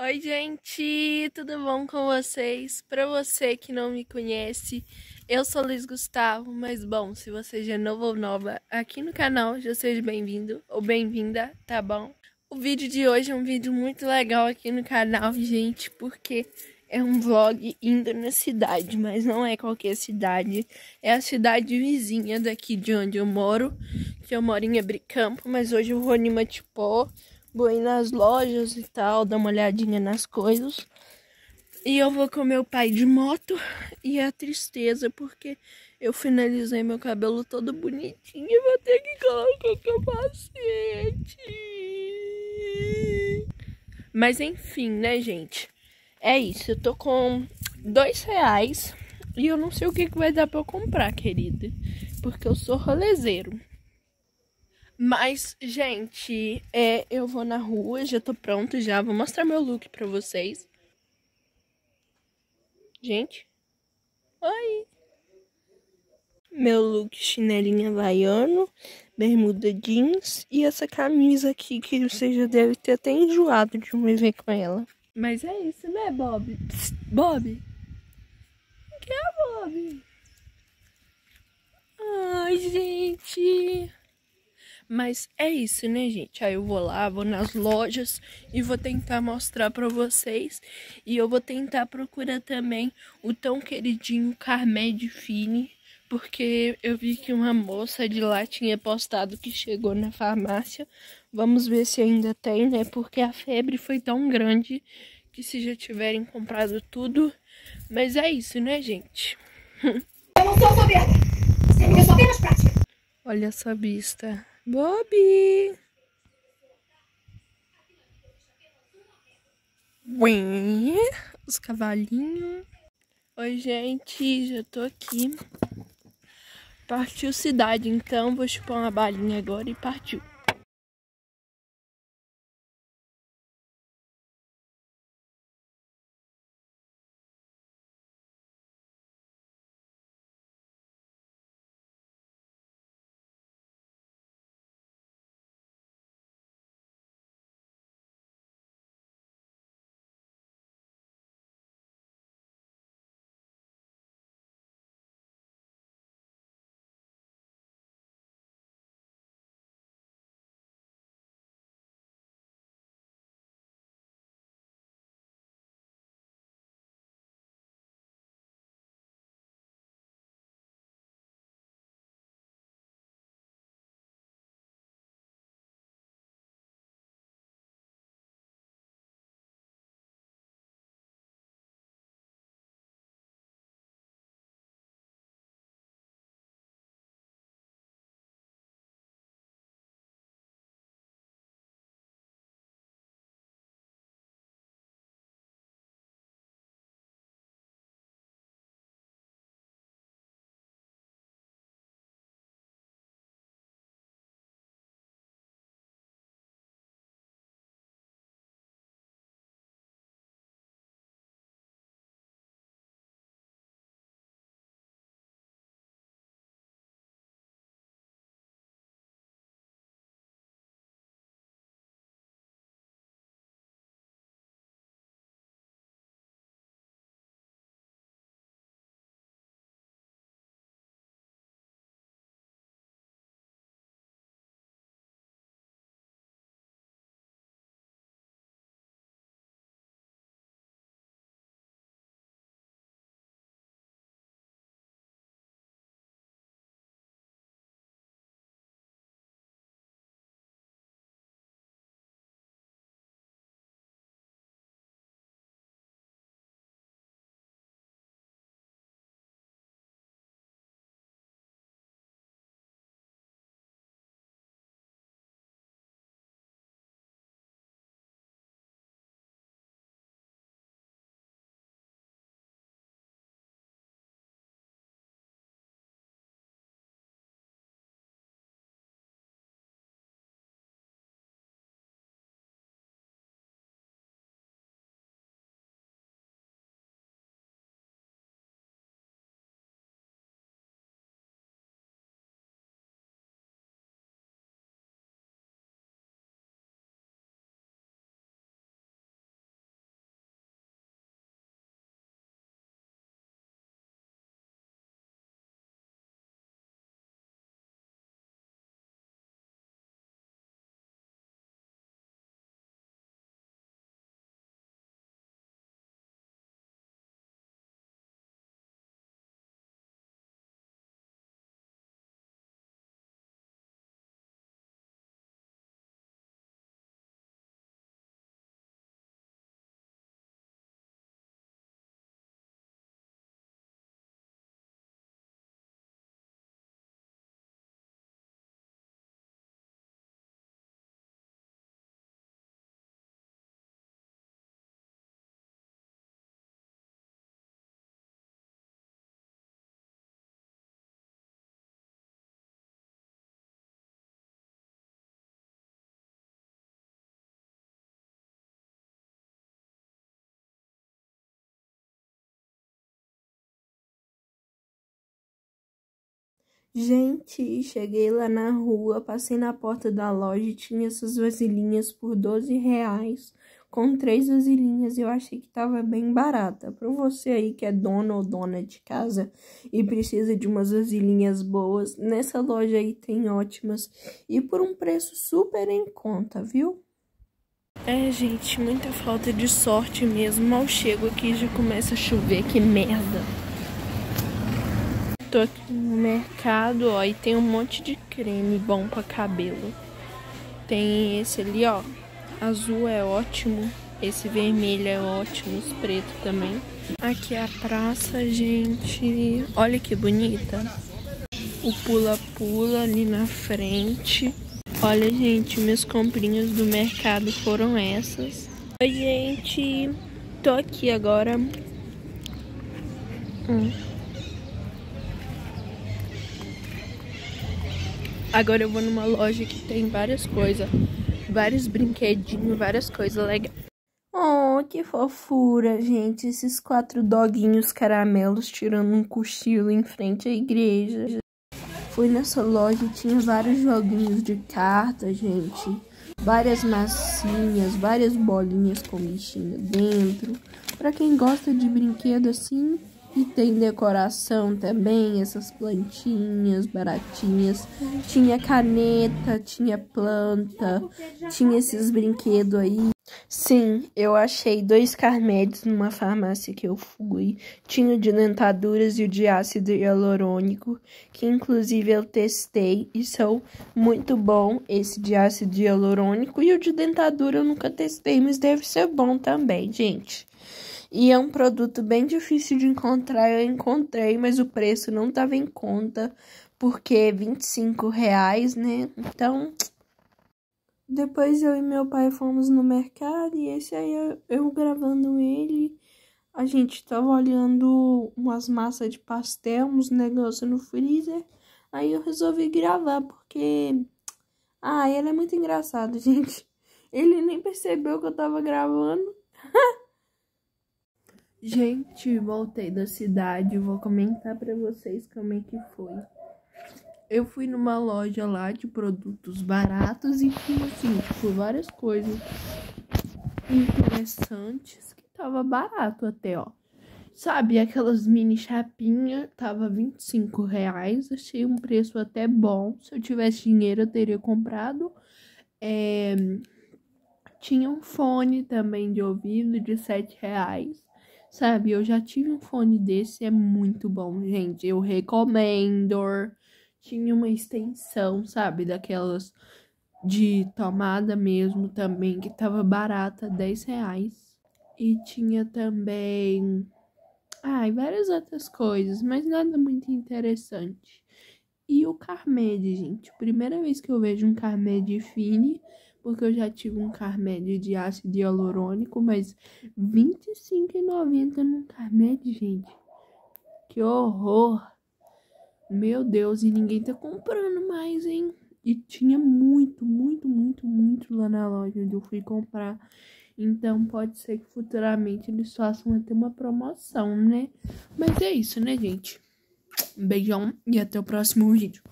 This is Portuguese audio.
Oi, gente, tudo bom com vocês? Para você que não me conhece, eu sou Luiz Gustavo, mas bom, se você já é novo ou nova aqui no canal, já seja bem-vindo ou bem-vinda, tá bom? O vídeo de hoje é um vídeo muito legal aqui no canal, gente, porque é um vlog indo na cidade, mas não é qualquer cidade, é a cidade vizinha daqui de onde eu moro, que eu moro em Abricampo, mas hoje eu vou em Matipó, vou ir nas lojas e tal, dar uma olhadinha nas coisas. E eu vou com meu pai de moto e a tristeza porque eu finalizei meu cabelo todo bonitinho e vou ter que colocar capacete. Mas enfim, né, gente? É isso, eu tô com dois reais e eu não sei o que, que vai dar pra eu comprar, querida. Porque eu sou rolezeiro. Mas, gente, é, eu vou na rua, já tô pronto já. Vou mostrar meu look pra vocês. Gente. Oi. Meu look chinelinha havaiano, bermuda jeans e essa camisa aqui que você já deve ter até enjoado de me ver com ela. Mas é isso, né, Bob? Psst, Bob? O que é, Bob? Ai, gente. Mas é isso, né, gente? Aí eu vou lá, vou nas lojas e vou tentar mostrar para vocês. E eu vou tentar procurar também o tão queridinho Carmed Fini, porque eu vi que uma moça de lá tinha postado que chegou na farmácia. Vamos ver se ainda tem, né? Porque a febre foi tão grande que se já tiverem comprado tudo. Mas é isso, né, gente? Eu não sou soberba. Eu sou apenas prática. Olha essa vista. Bobi! Ué, os cavalinhos. Oi, gente, já tô aqui. Partiu cidade, então vou chupar uma balinha agora e partiu. Gente, cheguei lá na rua, passei na porta da loja e tinha essas vasilhinhas por 12 reais. Com três vasilhinhas eu achei que tava bem barata. Para você aí que é dono ou dona de casa e precisa de umas vasilhinhas boas, nessa loja aí tem ótimas e por um preço super em conta, viu? É, gente, muita falta de sorte mesmo. Mal chego aqui já começa a chover, que merda. Tô aqui no mercado, ó, e tem um monte de creme bom para cabelo. Tem esse ali, ó. Azul é ótimo. Esse vermelho é ótimo, os pretos também. Aqui é a praça, gente. Olha que bonita. O pula-pula ali na frente. Olha, gente, meus comprinhas do mercado foram essas. Oi, gente. Tô aqui agora. Hum. Agora eu vou numa loja que tem várias coisas. Vários brinquedinhos, várias coisas legais. Oh, que fofura, gente. Esses quatro doguinhos caramelos tirando um cochilo em frente à igreja. Fui nessa loja e tinha vários joguinhos de carta, gente. Várias massinhas, várias bolinhas com bichinho dentro. Pra quem gosta de brinquedo assim, e tem decoração também, essas plantinhas baratinhas. Tinha caneta, tinha planta, tinha esses brinquedos aí. Sim, eu achei dois carmédios numa farmácia que eu fui. Tinha o de dentaduras e o de ácido hialurônico, que inclusive eu testei e são muito bom esse de ácido hialurônico. E o de dentadura eu nunca testei, mas deve ser bom também, gente. E é um produto bem difícil de encontrar. Eu encontrei, mas o preço não estava em conta, porque 25 reais, né? Então, depois eu e meu pai fomos no mercado e esse aí eu, eu gravando ele. A gente tava olhando umas massas de pastel, uns negócios no freezer. Aí eu resolvi gravar, porque. Ah, ele é muito engraçado, gente. Ele nem percebeu que eu tava gravando. Gente, voltei da cidade, vou comentar para vocês como é que foi. Eu fui numa loja lá de produtos baratos e tinha assim, tipo, várias coisas interessantes que tava barato até, ó. Sabe, aquelas mini chapinha, tava 25 reais, achei um preço até bom. Se eu tivesse dinheiro, eu teria comprado. É... Tinha um fone também de ouvido de 7 reais. Sabe, eu já tive um fone desse, é muito bom, gente. Eu recomendo. Tinha uma extensão, sabe, daquelas de tomada mesmo também, que tava barata, 10 reais. E tinha também. Ai, várias outras coisas, mas nada muito interessante. E o Carmed, gente. Primeira vez que eu vejo um Carmed Fine porque eu já tive um Carmed de ácido hialurônico, mas R$25,90 num Carmed, gente. Que horror! Meu Deus, e ninguém tá comprando mais, hein? E tinha muito, muito, muito, muito lá na loja onde eu fui comprar. Então pode ser que futuramente eles façam até uma promoção, né? Mas é isso, né, gente? Um beijão e até o próximo vídeo.